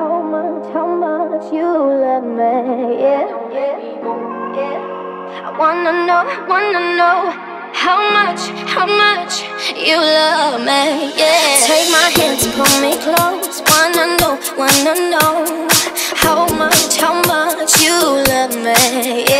how much, how much you love me. Yeah, yeah. I wanna know, wanna know how much, how much you love me. Yeah. Take my hands pull me close. Wanna know, wanna know how much, how much you love me. Yeah.